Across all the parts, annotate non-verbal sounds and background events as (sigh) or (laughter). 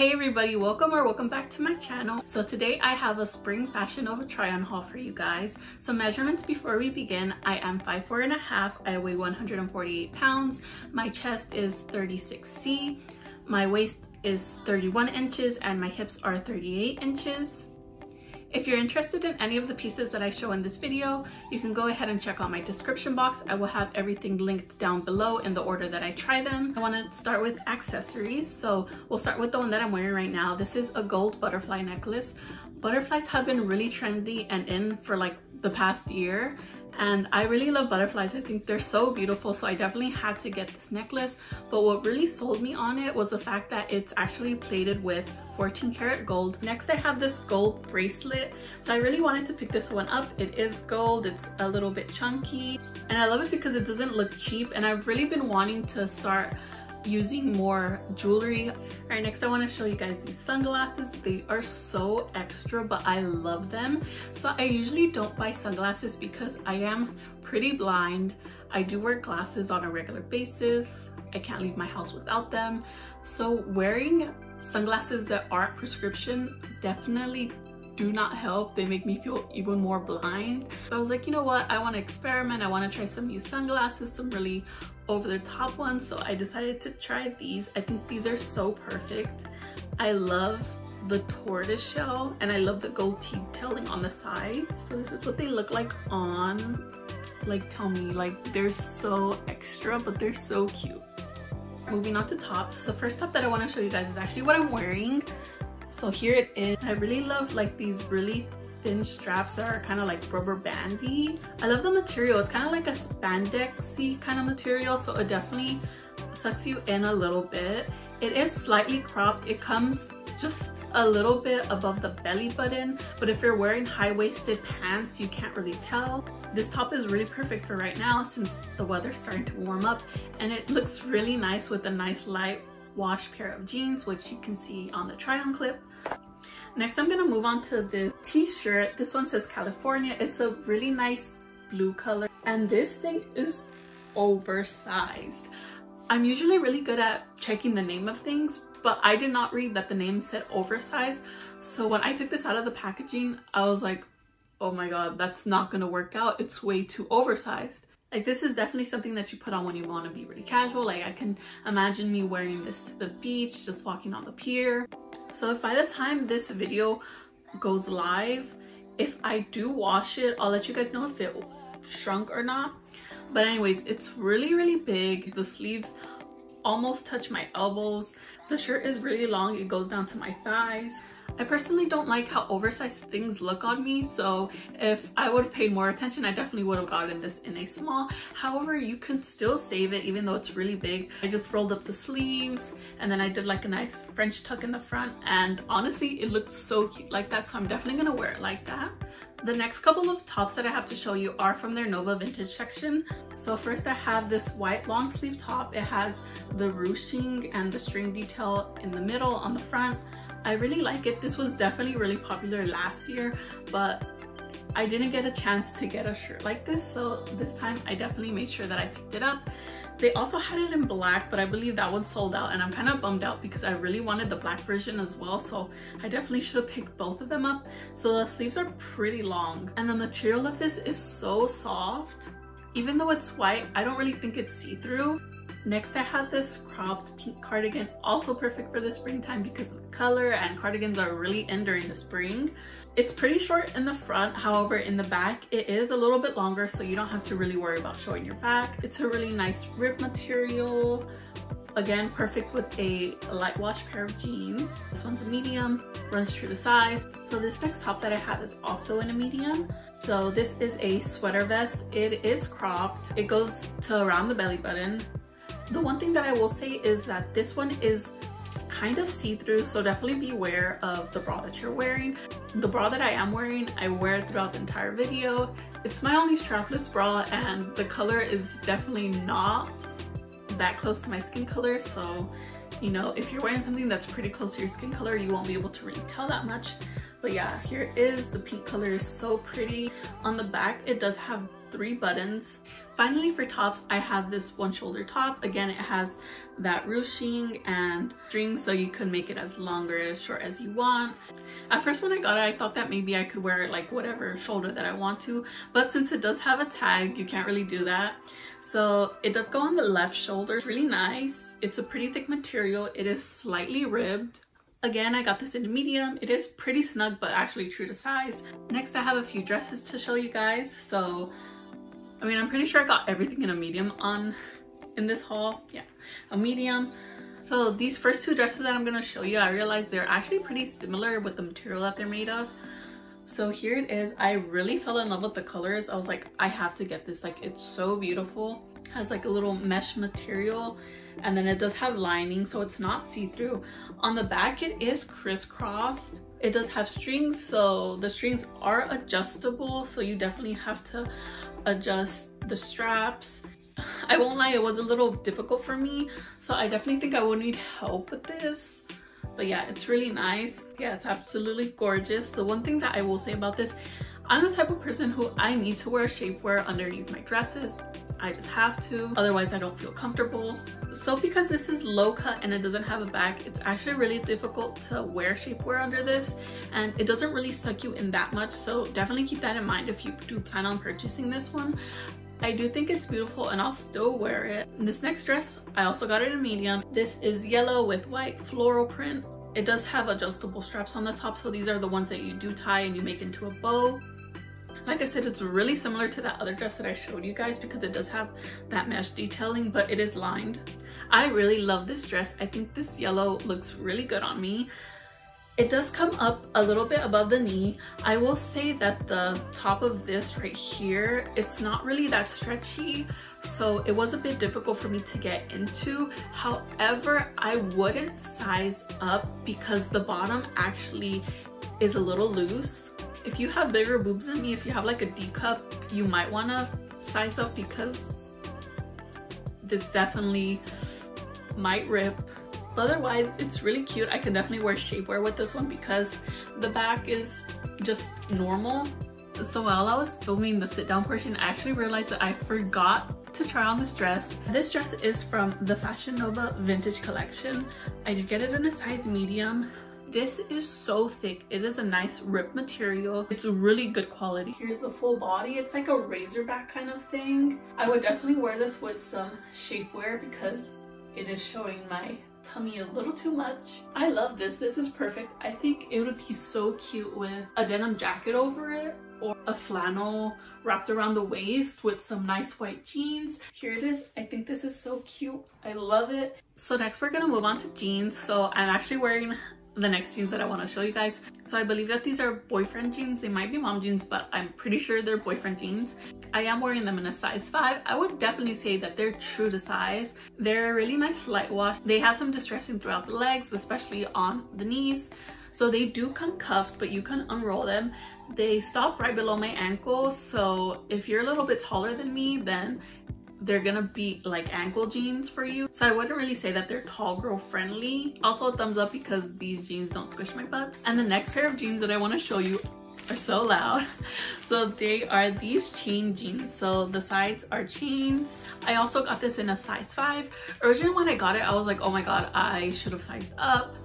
Hey everybody, welcome or welcome back to my channel. So today I have a spring Fashion Nova try on haul for you guys. Some measurements before we begin. I am 5'4 and a half, I weigh 148 pounds, my chest is 36C, my waist is 31 inches and my hips are 38 inches. If you're interested in any of the pieces that I show in this video, you can go ahead and check out my description box. I will have everything linked down below in the order that I try them. I want to start with accessories. So we'll start with the one that I'm wearing right now. This is a gold butterfly necklace. Butterflies have been really trendy and in for like the past year and I really love butterflies. I think they're so beautiful so I definitely had to get this necklace but what really sold me on it was the fact that it's actually plated with 14 karat gold. Next I have this gold bracelet so I really wanted to pick this one up. It is gold, it's a little bit chunky and I love it because it doesn't look cheap and I've really been wanting to start using more jewelry. All right, next I want to show you guys these sunglasses. They are so extra, but I love them. So I usually don't buy sunglasses because I am pretty blind. I do wear glasses on a regular basis. I can't leave my house without them. So wearing sunglasses that aren't prescription definitely do not help. They make me feel even more blind. So I was like, you know what? I want to experiment. I want to try some new sunglasses, some really over the top ones. So I decided to try these. I think these are so perfect. I love the tortoise shell and I love the gold detailing on the sides. So this is what they look like on. Like tell me, like they're so extra, but they're so cute. Moving on to tops. The first top that I want to show you guys is actually what I'm wearing. So here it is. I really love like these really thin straps that are kind of like rubber bandy. I love the material. It's kind of like a spandexy kind of material. So it definitely sucks you in a little bit. It is slightly cropped. It comes just a little bit above the belly button but if you're wearing high-waisted pants you can't really tell this top is really perfect for right now since the weather's starting to warm up and it looks really nice with a nice light wash pair of jeans which you can see on the try on clip Next, I'm gonna move on to this t-shirt. This one says California. It's a really nice blue color. And this thing is oversized. I'm usually really good at checking the name of things, but I did not read that the name said oversized. So when I took this out of the packaging, I was like, oh my god, that's not gonna work out. It's way too oversized. Like this is definitely something that you put on when you want to be really casual. Like I can imagine me wearing this to the beach, just walking on the pier. So if by the time this video goes live, if I do wash it, I'll let you guys know if it shrunk or not. But anyways, it's really, really big. The sleeves almost touch my elbows. The shirt is really long. It goes down to my thighs. I personally don't like how oversized things look on me so if I would have paid more attention I definitely would have gotten this in a small however you can still save it even though it's really big I just rolled up the sleeves and then I did like a nice French tuck in the front and honestly it looked so cute like that so I'm definitely gonna wear it like that the next couple of tops that I have to show you are from their Nova Vintage section. So first I have this white long sleeve top. It has the ruching and the string detail in the middle on the front. I really like it. This was definitely really popular last year, but I didn't get a chance to get a shirt like this. So this time I definitely made sure that I picked it up. They also had it in black, but I believe that one sold out and I'm kind of bummed out because I really wanted the black version as well. So I definitely should have picked both of them up. So the sleeves are pretty long and the material of this is so soft. Even though it's white, I don't really think it's see-through. Next, I have this cropped pink cardigan, also perfect for the springtime because of the color and cardigans are really in during the spring. It's pretty short in the front, however in the back it is a little bit longer so you don't have to really worry about showing your back. It's a really nice rib material. Again, perfect with a light wash pair of jeans. This one's a medium, runs true to size. So this next top that I have is also in a medium. So this is a sweater vest. It is cropped. It goes to around the belly button. The one thing that I will say is that this one is kind of see-through so definitely beware of the bra that you're wearing. The bra that I am wearing, I wear it throughout the entire video. It's my only strapless bra and the color is definitely not that close to my skin color so you know if you're wearing something that's pretty close to your skin color you won't be able to really tell that much but yeah here is the pink color is so pretty on the back it does have three buttons Finally for tops, I have this one shoulder top. Again, it has that ruching and string so you could make it as long or as short as you want. At first when I got it, I thought that maybe I could wear it like whatever shoulder that I want to, but since it does have a tag, you can't really do that. So it does go on the left shoulder. It's really nice. It's a pretty thick material. It is slightly ribbed. Again, I got this in a medium. It is pretty snug, but actually true to size. Next, I have a few dresses to show you guys. So, I mean, I'm pretty sure I got everything in a medium on in this haul. Yeah, a medium. So these first two dresses that I'm gonna show you, I realized they're actually pretty similar with the material that they're made of. So here it is. I really fell in love with the colors. I was like, I have to get this. Like, it's so beautiful. It has like a little mesh material and then it does have lining so it's not see-through on the back it is crisscrossed it does have strings so the strings are adjustable so you definitely have to adjust the straps. I won't lie it was a little difficult for me so i definitely think i will need help with this. But yeah it's really nice. Yeah it's absolutely gorgeous. The one thing that i will say about this i'm the type of person who i need to wear shapewear underneath my dresses. I just have to, otherwise I don't feel comfortable. So because this is low cut and it doesn't have a back, it's actually really difficult to wear shapewear under this and it doesn't really suck you in that much. So definitely keep that in mind if you do plan on purchasing this one. I do think it's beautiful and I'll still wear it. This next dress, I also got it in medium. This is yellow with white floral print. It does have adjustable straps on the top, so these are the ones that you do tie and you make into a bow. Like I said, it's really similar to that other dress that I showed you guys because it does have that mesh detailing, but it is lined. I really love this dress. I think this yellow looks really good on me. It does come up a little bit above the knee. I will say that the top of this right here, it's not really that stretchy. So it was a bit difficult for me to get into. However, I wouldn't size up because the bottom actually is a little loose if you have bigger boobs than me, if you have like a D cup, you might want to size up because this definitely might rip. Otherwise, it's really cute. I can definitely wear shapewear with this one because the back is just normal. So while I was filming the sit down portion, I actually realized that I forgot to try on this dress. This dress is from the Fashion Nova Vintage Collection. I did get it in a size medium. This is so thick. It is a nice rip material. It's really good quality. Here's the full body. It's like a racerback kind of thing. I would definitely wear this with some shapewear because it is showing my tummy a little too much. I love this. This is perfect. I think it would be so cute with a denim jacket over it or a flannel wrapped around the waist with some nice white jeans. Here it is. I think this is so cute. I love it. So next we're gonna move on to jeans. So I'm actually wearing the next jeans that I want to show you guys. So I believe that these are boyfriend jeans. They might be mom jeans, but I'm pretty sure they're boyfriend jeans. I am wearing them in a size 5. I would definitely say that they're true to size. They're a really nice light wash. They have some distressing throughout the legs, especially on the knees. So they do come cuffed, but you can unroll them. They stop right below my ankle. So if you're a little bit taller than me, then they're gonna be like ankle jeans for you. So I wouldn't really say that they're tall girl friendly. Also a thumbs up because these jeans don't squish my butt. And the next pair of jeans that I wanna show you are so loud. (laughs) So they are these chain jeans. So the sides are chains. I also got this in a size five. Originally when I got it, I was like, oh my God, I should have sized up.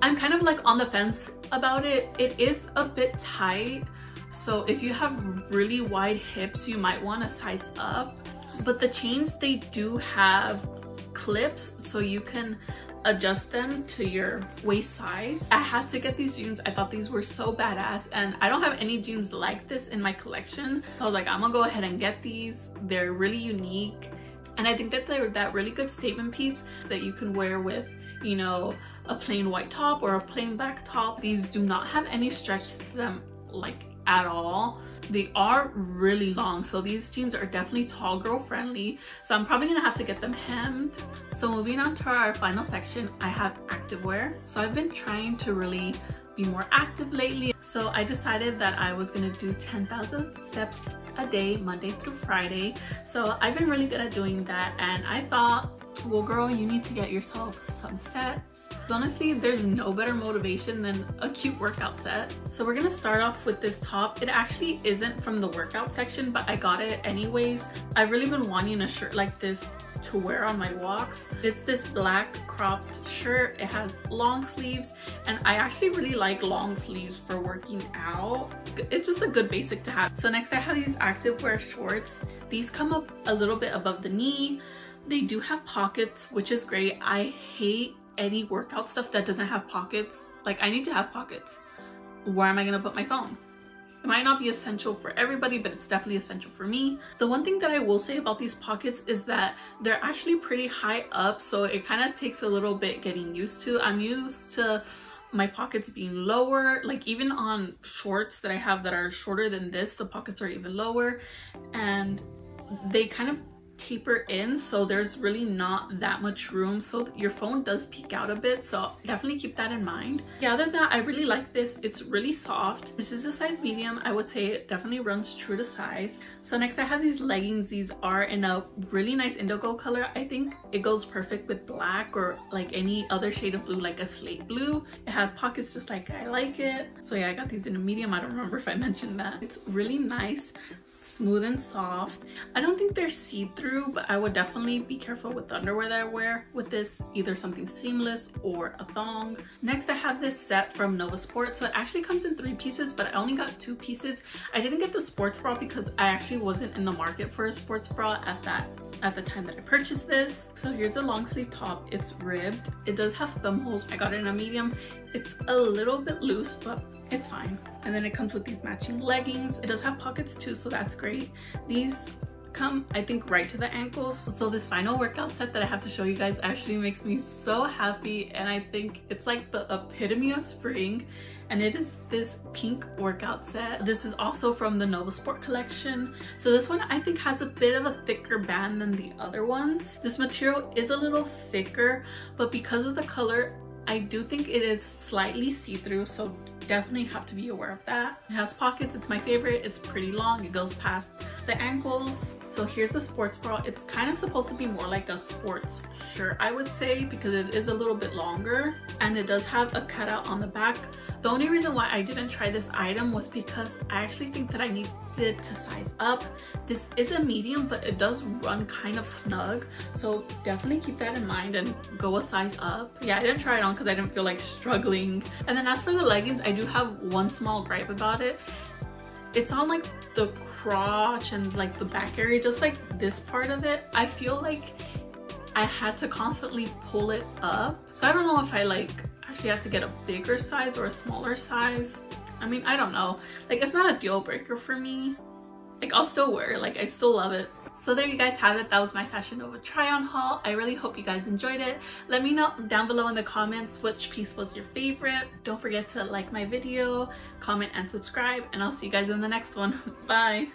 I'm kind of like on the fence about it. It is a bit tight. So if you have really wide hips, you might want to size up but the chains they do have clips so you can adjust them to your waist size. I had to get these jeans. I thought these were so badass and I don't have any jeans like this in my collection. So I was like, I'm gonna go ahead and get these. They're really unique. And I think that they're that really good statement piece that you can wear with, you know, a plain white top or a plain black top. These do not have any stretch to them like at all. They are really long so these jeans are definitely tall girl friendly. So i'm probably gonna have to get them hemmed. So moving on to our final section i have activewear. So i've been trying to really be more active lately. So i decided that i was gonna do 10,000 steps a day monday through friday. So i've been really good at doing that and i thought well girl you need to get yourself some sets Honestly, there's no better motivation than a cute workout set. So we're gonna start off with this top. It actually isn't from the workout section, but I got it anyways. I've really been wanting a shirt like this to wear on my walks. It's this black cropped shirt. It has long sleeves and I actually really like long sleeves for working out. It's just a good basic to have. So next I have these activewear shorts. These come up a little bit above the knee. They do have pockets, which is great. I hate any workout stuff that doesn't have pockets. Like I need to have pockets. Where am I gonna put my phone? It might not be essential for everybody, but it's definitely essential for me. The one thing that I will say about these pockets is that they're actually pretty high up, so it kind of takes a little bit getting used to. I'm used to my pockets being lower like even on shorts that I have that are shorter than this the pockets are even lower and they kind of taper in so there's really not that much room. So your phone does peek out a bit so definitely keep that in mind. Yeah other than that i really like this. It's really soft. This is a size medium. I would say it definitely runs true to size. So next i have these leggings. These are in a really nice indigo color. I think it goes perfect with black or like any other shade of blue like a slate blue. It has pockets just like i like it. So yeah i got these in a medium. I don't remember if i (laughs) mentioned that. It's really nice smooth and soft. I don't think they're see-through, but I would definitely be careful with the underwear that I wear with this, either something seamless or a thong. Next, I have this set from Nova Sport. So it actually comes in three pieces, but I only got two pieces. I didn't get the sports bra because I actually wasn't in the market for a sports bra at that at the time that I purchased this. So here's a long sleeve top. It's ribbed. It does have thumb holes. I got it in a medium. It's a little bit loose, but it's fine. And then it comes with these matching leggings. It does have pockets too, so that's great. These come I think right to the ankles so this final workout set that I have to show you guys actually makes me so happy and I think it's like the epitome of spring and it is this pink workout set. This is also from the Nova Sport collection. So this one I think has a bit of a thicker band than the other ones. This material is a little thicker, but because of the color, I do think it is slightly see-through, so definitely have to be aware of that. It has pockets, it's my favorite. It's pretty long, it goes past the ankles. So here's the sports bra. It's kind of supposed to be more like a sports shirt, I would say, because it is a little bit longer and it does have a cutout on the back. The only reason why I didn't try this item was because I actually think that I needed to size up. This is a medium, but it does run kind of snug. So definitely keep that in mind and go a size up. Yeah, I didn't try it on because I didn't feel like struggling. And then as for the leggings, I do have one small gripe about it it's on like the crotch and like the back area just like this part of it. I feel like i had to constantly pull it up. So i don't know if i like actually have to get a bigger size or a smaller size. I mean i don't know. Like it's not a deal breaker for me like i'll still wear like i still love it so there you guys have it. That was my Fashion Nova try on haul. I really hope you guys enjoyed it. Let me know down below in the comments which piece was your favorite. Don't forget to like my video, comment and subscribe and I'll see you guys in the next one. (laughs) Bye!